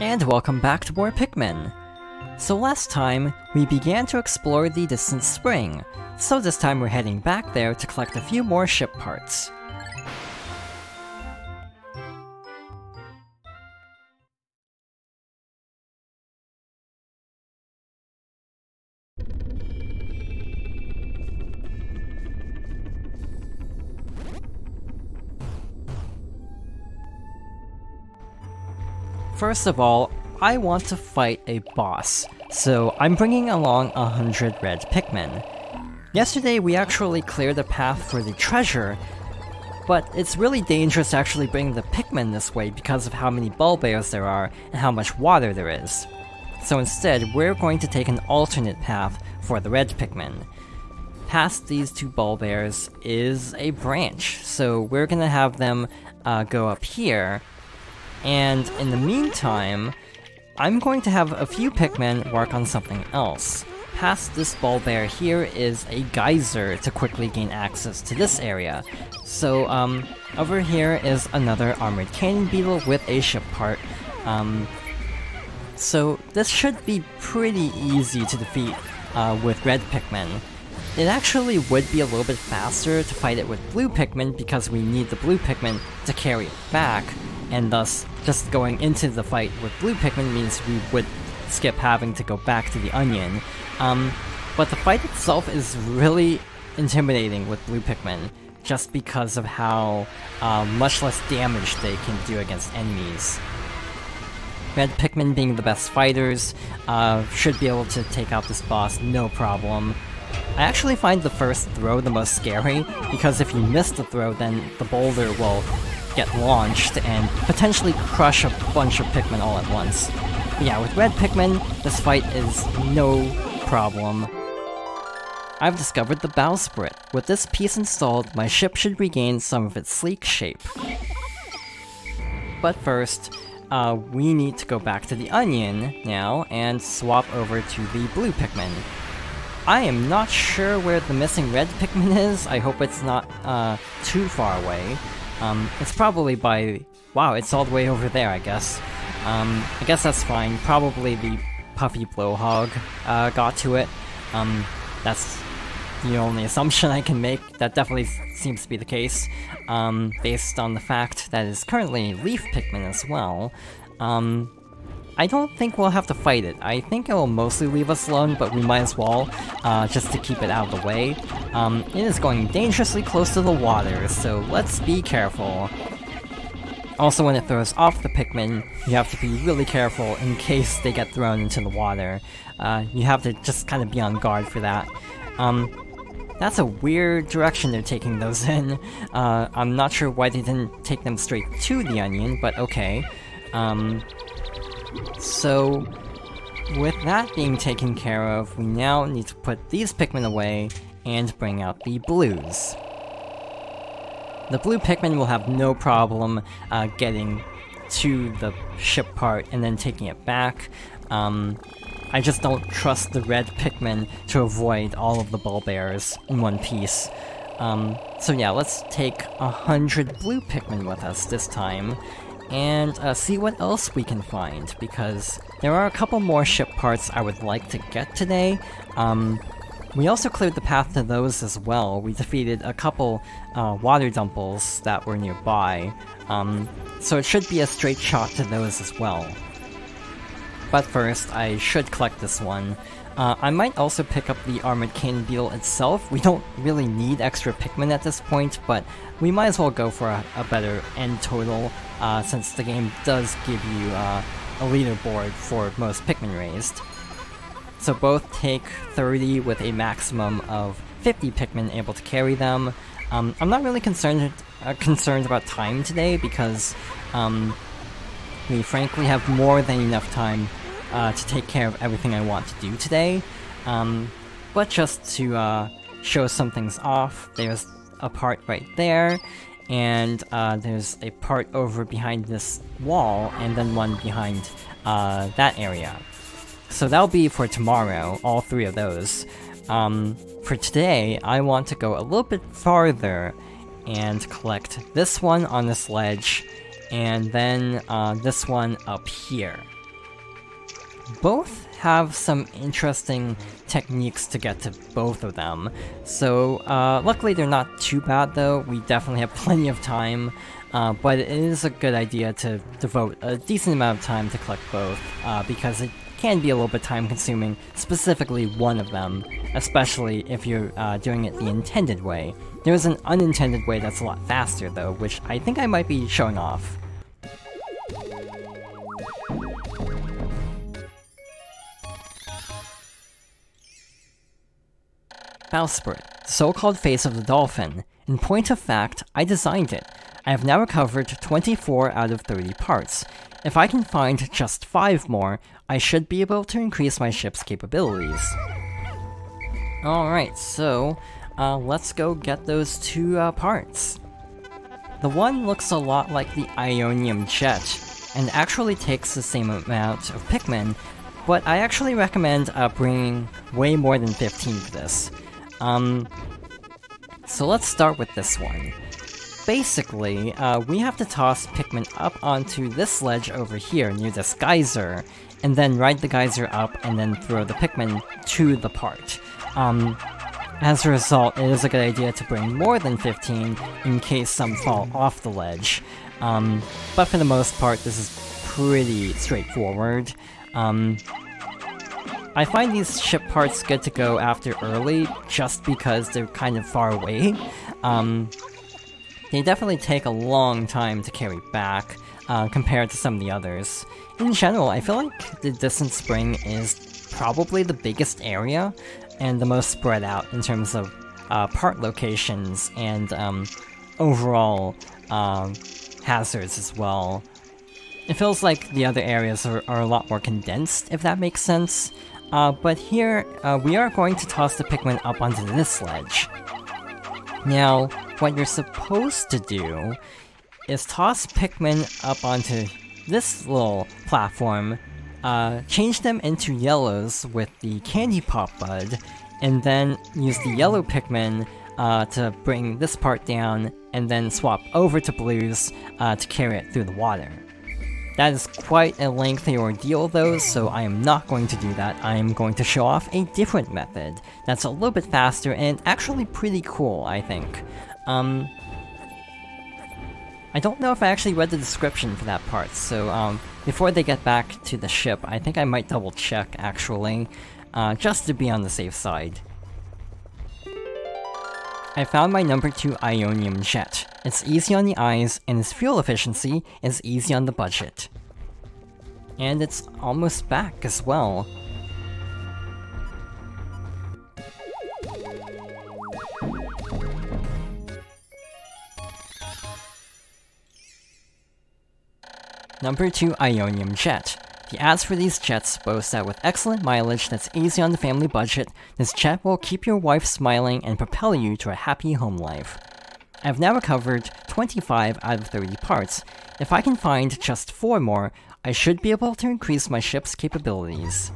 And welcome back to more Pikmin! So last time, we began to explore the distant spring, so this time we're heading back there to collect a few more ship parts. First of all, I want to fight a boss, so I'm bringing along a hundred red Pikmin. Yesterday we actually cleared the path for the treasure, but it's really dangerous to actually bring the Pikmin this way because of how many Bulbears there are and how much water there is. So instead, we're going to take an alternate path for the red Pikmin. Past these two Bulbears is a branch, so we're gonna have them uh, go up here, and in the meantime, I'm going to have a few Pikmin work on something else. Past this Bulbear here is a geyser to quickly gain access to this area. So, um, over here is another Armored Cannon Beetle with a ship part. Um, so this should be pretty easy to defeat uh, with red Pikmin. It actually would be a little bit faster to fight it with blue Pikmin because we need the blue Pikmin to carry it back, and thus just going into the fight with blue Pikmin means we would skip having to go back to the Onion. Um, but the fight itself is really intimidating with blue Pikmin, just because of how uh, much less damage they can do against enemies. Red Pikmin being the best fighters, uh, should be able to take out this boss no problem. I actually find the first throw the most scary, because if you miss the throw then the boulder will get launched and potentially crush a bunch of Pikmin all at once. But yeah, with red Pikmin, this fight is no problem. I've discovered the bowsprit. With this piece installed, my ship should regain some of its sleek shape. But first, uh, we need to go back to the Onion now and swap over to the blue Pikmin. I am not sure where the missing red Pikmin is, I hope it's not uh, too far away. Um, it's probably by... Wow, it's all the way over there, I guess. Um, I guess that's fine. Probably the Puffy Blowhog uh, got to it. Um, that's the only assumption I can make. That definitely seems to be the case, um, based on the fact that it's currently Leaf Pikmin as well. Um, I don't think we'll have to fight it. I think it will mostly leave us alone, but we might as well, uh, just to keep it out of the way. Um, it is going dangerously close to the water, so let's be careful. Also, when it throws off the Pikmin, you have to be really careful in case they get thrown into the water. Uh, you have to just kind of be on guard for that. Um, that's a weird direction they're taking those in. Uh, I'm not sure why they didn't take them straight to the onion, but okay. Um, so, with that being taken care of, we now need to put these Pikmin away and bring out the blues. The blue Pikmin will have no problem uh, getting to the ship part and then taking it back. Um, I just don't trust the red Pikmin to avoid all of the Bulbears in one piece. Um, so yeah, let's take a hundred blue Pikmin with us this time, and uh, see what else we can find, because there are a couple more ship parts I would like to get today. Um, we also cleared the path to those as well. We defeated a couple uh, water dumples that were nearby, um, so it should be a straight shot to those as well. But first, I should collect this one. Uh, I might also pick up the Armored Cannon Beetle itself. We don't really need extra Pikmin at this point, but we might as well go for a, a better end total, uh, since the game does give you uh, a leaderboard for most Pikmin raised. So both take 30 with a maximum of 50 Pikmin able to carry them. Um, I'm not really concerned uh, concerned about time today because um, we frankly have more than enough time uh, to take care of everything I want to do today. Um, but just to uh, show some things off, there's a part right there, and uh, there's a part over behind this wall, and then one behind uh, that area. So that'll be for tomorrow, all three of those. Um, for today, I want to go a little bit farther and collect this one on this ledge, and then uh, this one up here. Both have some interesting techniques to get to both of them. So, uh, luckily they're not too bad though, we definitely have plenty of time, uh, but it is a good idea to devote a decent amount of time to collect both, uh, because it can be a little bit time consuming, specifically one of them, especially if you're uh, doing it the intended way. There's an unintended way that's a lot faster though, which I think I might be showing off. Bowsprit, the so-called face of the dolphin. In point of fact, I designed it. I have now recovered 24 out of 30 parts. If I can find just 5 more, I should be able to increase my ship's capabilities. Alright, so uh, let's go get those two uh, parts. The one looks a lot like the Ionium Jet, and actually takes the same amount of Pikmin, but I actually recommend uh, bringing way more than 15 for this. Um, so let's start with this one. Basically, uh, we have to toss Pikmin up onto this ledge over here near this geyser, and then ride the geyser up and then throw the Pikmin to the part. Um, as a result, it is a good idea to bring more than 15 in case some fall off the ledge. Um, but for the most part, this is pretty straightforward. Um, I find these ship parts good to go after early, just because they're kind of far away. Um, they definitely take a long time to carry back, uh, compared to some of the others. In general, I feel like the Distant Spring is probably the biggest area, and the most spread out in terms of uh, part locations and um, overall uh, hazards as well. It feels like the other areas are, are a lot more condensed, if that makes sense. Uh, but here, uh, we are going to toss the Pikmin up onto this ledge. Now, what you're supposed to do is toss Pikmin up onto this little platform, uh, change them into yellows with the Candy Pop Bud, and then use the yellow Pikmin uh, to bring this part down, and then swap over to blues uh, to carry it through the water. That is quite a lengthy ordeal though, so I am not going to do that. I am going to show off a different method that's a little bit faster and actually pretty cool, I think. Um, I don't know if I actually read the description for that part, so um, before they get back to the ship, I think I might double check actually, uh, just to be on the safe side. I found my number 2 Ionium Jet. It's easy on the eyes, and its fuel efficiency is easy on the budget. And it's almost back as well. Number 2 Ionium Jet. The ads for these jets boast that with excellent mileage that's easy on the family budget, this jet will keep your wife smiling and propel you to a happy home life. I've now recovered 25 out of 30 parts. If I can find just 4 more, I should be able to increase my ship's capabilities.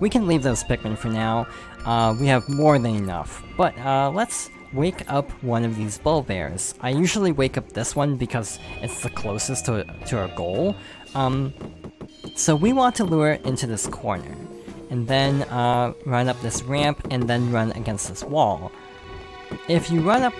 We can leave those Pikmin for now, uh, we have more than enough. But uh, let's wake up one of these Bulbears. I usually wake up this one because it's the closest to, to our goal. Um, so we want to lure it into this corner, and then uh, run up this ramp, and then run against this wall. If you run up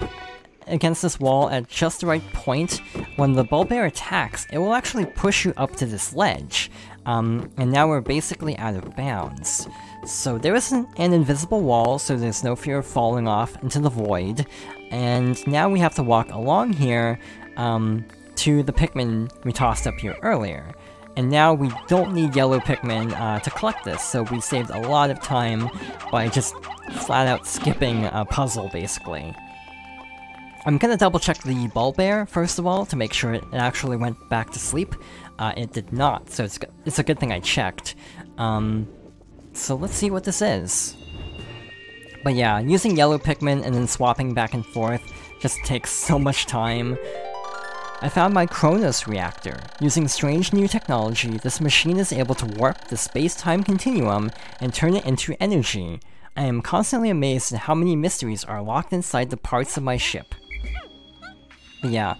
against this wall at just the right point, when the Bulbear attacks, it will actually push you up to this ledge. Um, and now we're basically out of bounds. So there isn't an invisible wall, so there's no fear of falling off into the void. And now we have to walk along here um, to the Pikmin we tossed up here earlier. And now we don't need yellow Pikmin uh, to collect this, so we saved a lot of time by just flat out skipping a puzzle, basically. I'm gonna double check the Bulbear, first of all, to make sure it actually went back to sleep. Uh, it did not, so it's, it's a good thing I checked. Um, so let's see what this is. But yeah, using yellow Pikmin and then swapping back and forth just takes so much time. I found my Chronos reactor. Using strange new technology, this machine is able to warp the space-time continuum and turn it into energy. I am constantly amazed at how many mysteries are locked inside the parts of my ship. But yeah,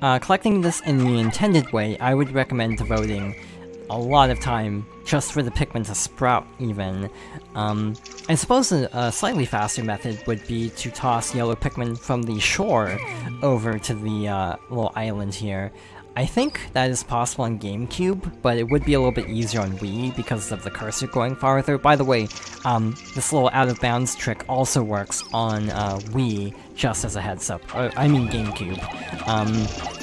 uh, collecting this in the intended way, I would recommend devoting a lot of time just for the Pikmin to sprout, even. Um, I suppose a, a, slightly faster method would be to toss yellow Pikmin from the shore over to the uh, little island here. I think that is possible on GameCube, but it would be a little bit easier on Wii because of the cursor going farther. By the way, um, this little out-of-bounds trick also works on uh, Wii, just as a heads up. Uh, I mean GameCube. Um,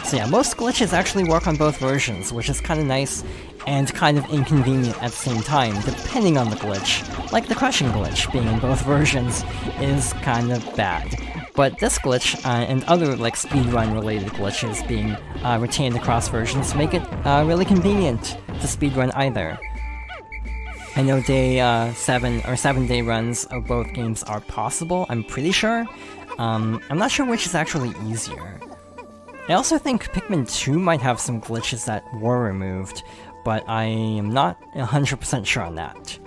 so yeah, most glitches actually work on both versions, which is kind of nice and kind of inconvenient at the same time, depending on the glitch. Like the crushing glitch being in both versions is kind of bad. But this glitch, uh, and other like speedrun related glitches being uh, retained across versions make it uh, really convenient to speedrun either. I know day uh, 7 or 7 day runs of both games are possible, I'm pretty sure. Um, I'm not sure which is actually easier. I also think Pikmin 2 might have some glitches that were removed, but I am not 100% sure on that.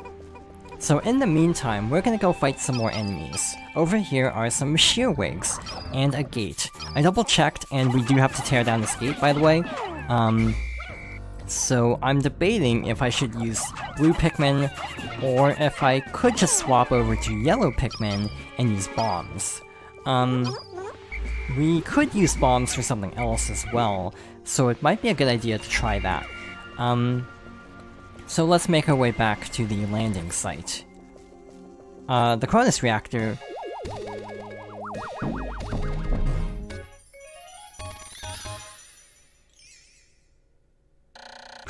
So in the meantime, we're gonna go fight some more enemies. Over here are some Shearwigs, and a gate. I double checked, and we do have to tear down this gate, by the way. Um, so I'm debating if I should use blue Pikmin, or if I could just swap over to yellow Pikmin and use bombs. Um, we could use bombs for something else as well, so it might be a good idea to try that. Um, so let's make our way back to the landing site. Uh, the Chronos reactor...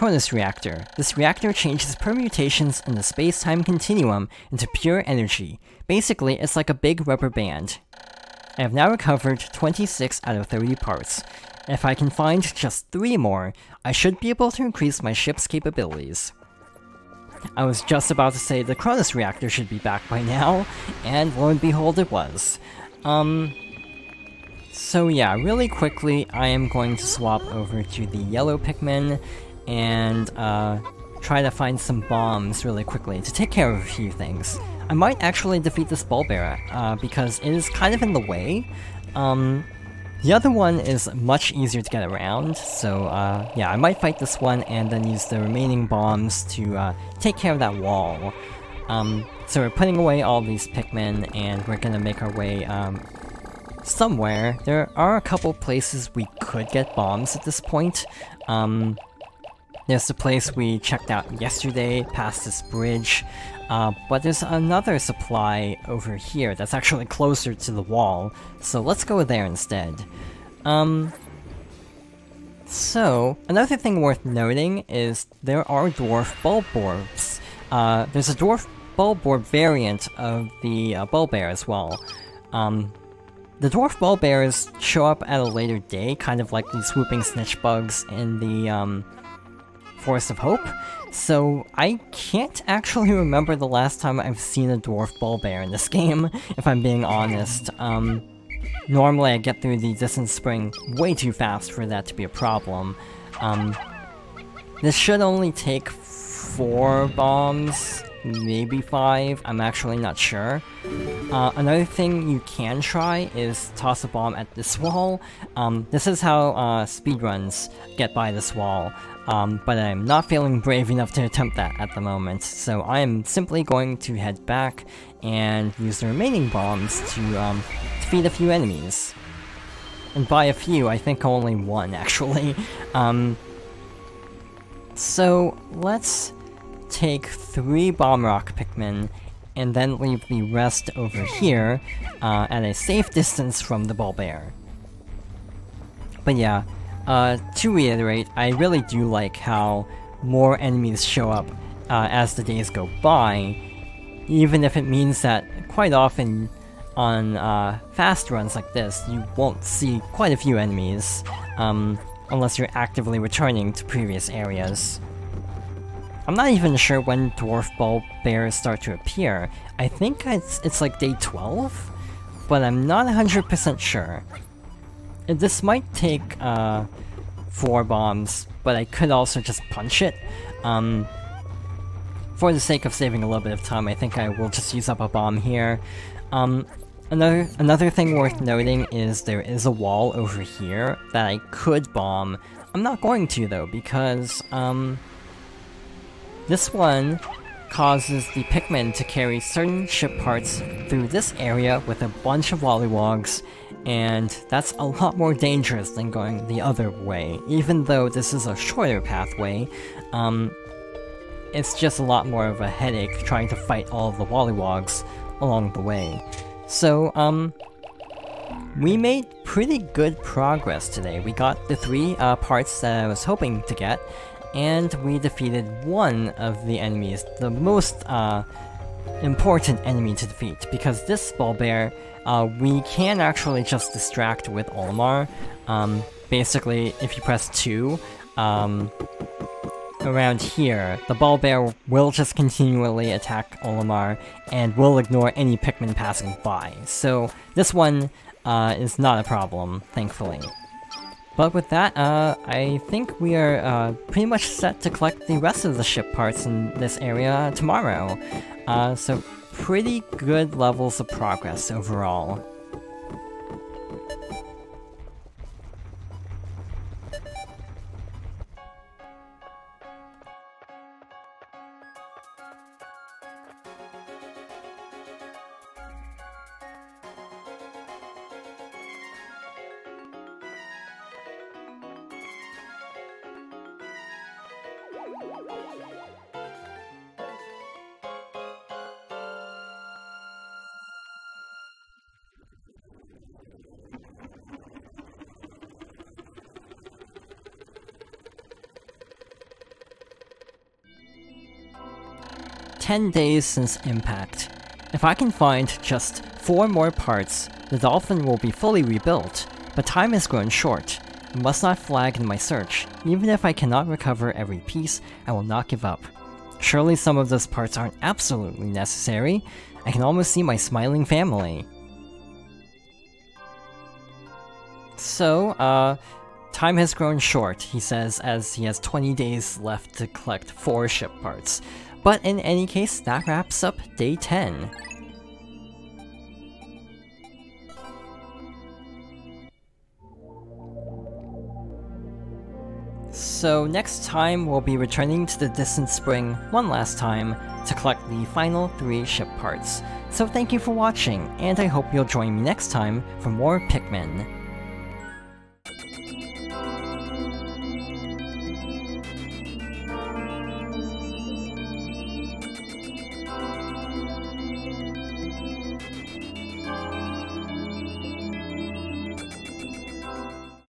Chronos reactor. This reactor changes permutations in the space-time continuum into pure energy. Basically, it's like a big rubber band. I have now recovered 26 out of 30 parts. If I can find just 3 more, I should be able to increase my ship's capabilities. I was just about to say the Chronos reactor should be back by now, and lo and behold it was. Um, so yeah, really quickly, I am going to swap over to the yellow Pikmin, and uh, try to find some bombs really quickly to take care of a few things. I might actually defeat this Bulbear, uh, because it is kind of in the way. Um, the other one is much easier to get around, so uh, yeah, I might fight this one and then use the remaining bombs to uh, take care of that wall. Um, so we're putting away all these Pikmin, and we're gonna make our way um, somewhere. There are a couple places we could get bombs at this point. Um, there's the place we checked out yesterday, past this bridge. Uh, but there's another supply over here that's actually closer to the wall, so let's go there instead. Um, so, another thing worth noting is there are dwarf bulborbs. Uh, there's a dwarf bulborb variant of the uh, bulbear as well. Um, the dwarf bulbears show up at a later day, kind of like the swooping snitch bugs in the um, Forest of Hope, so I can't actually remember the last time I've seen a Dwarf Bulbear in this game, if I'm being honest. Um, normally I get through the Distant Spring way too fast for that to be a problem. Um, this should only take four bombs, maybe five, I'm actually not sure. Uh, another thing you can try is toss a bomb at this wall. Um, this is how uh, speedruns get by this wall. Um, but I'm not feeling brave enough to attempt that at the moment, so I am simply going to head back and use the remaining bombs to um, defeat a few enemies. And by a few, I think only one, actually. Um, so, let's take three Bomb Rock Pikmin and then leave the rest over here uh, at a safe distance from the Bulbear. But yeah, uh, to reiterate, I really do like how more enemies show up uh, as the days go by, even if it means that quite often on uh, fast runs like this, you won't see quite a few enemies, um, unless you're actively returning to previous areas. I'm not even sure when Dwarf Ball Bears start to appear. I think it's, it's like day 12? But I'm not 100% sure. This might take uh, four bombs, but I could also just punch it. Um, for the sake of saving a little bit of time, I think I will just use up a bomb here. Um, another another thing worth noting is there is a wall over here that I could bomb. I'm not going to though, because, um, This one causes the Pikmin to carry certain ship parts through this area with a bunch of Wollywogs, and that's a lot more dangerous than going the other way. Even though this is a shorter pathway, um, it's just a lot more of a headache trying to fight all the Wollywogs along the way. So, um, we made pretty good progress today. We got the three uh, parts that I was hoping to get, and we defeated one of the enemies, the most uh, important enemy to defeat, because this Bulbear, uh, we can actually just distract with Olimar. Um, basically, if you press 2, um, around here, the Bulbear will just continually attack Olimar and will ignore any Pikmin passing by. So this one uh, is not a problem, thankfully. But with that, uh, I think we are uh, pretty much set to collect the rest of the ship parts in this area tomorrow. Uh, so pretty good levels of progress overall. 10 days since impact. If I can find just 4 more parts, the Dolphin will be fully rebuilt, but time has grown short. I must not flag in my search. Even if I cannot recover every piece, I will not give up. Surely some of those parts aren't absolutely necessary. I can almost see my smiling family. So, uh, time has grown short, he says, as he has 20 days left to collect 4 ship parts. But in any case, that wraps up day 10. So next time, we'll be returning to the Distant Spring one last time to collect the final three ship parts. So thank you for watching, and I hope you'll join me next time for more Pikmin.